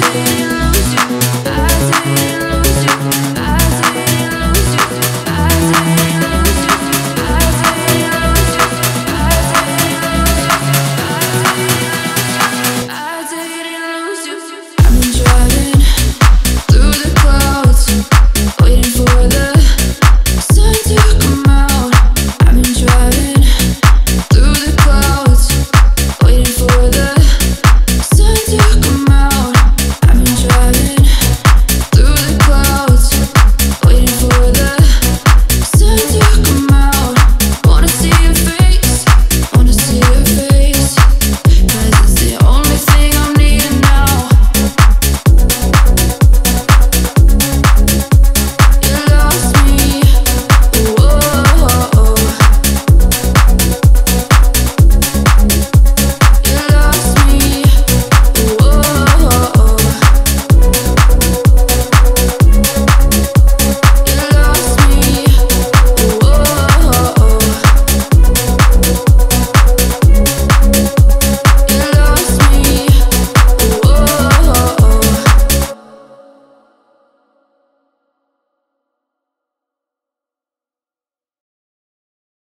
see